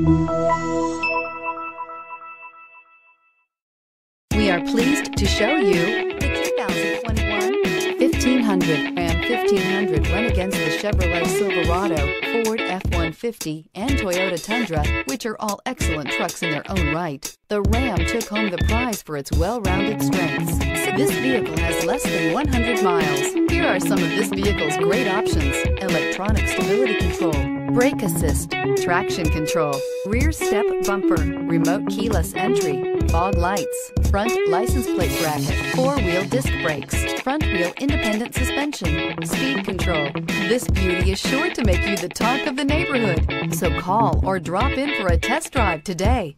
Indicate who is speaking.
Speaker 1: We are pleased to show you the 2021 1500. Ram 1500 went against the Chevrolet Silverado, Ford F-150, and Toyota Tundra, which are all excellent trucks in their own right. The Ram took home the prize for its well-rounded strengths. This vehicle has less than 100 miles. Here are some of this vehicle's great options. Electronic brake assist, traction control, rear step bumper, remote keyless entry, fog lights, front license plate bracket, four-wheel disc brakes, front wheel independent suspension, speed control. This beauty is sure to make you the talk of the neighborhood. So call or drop in for a test drive today.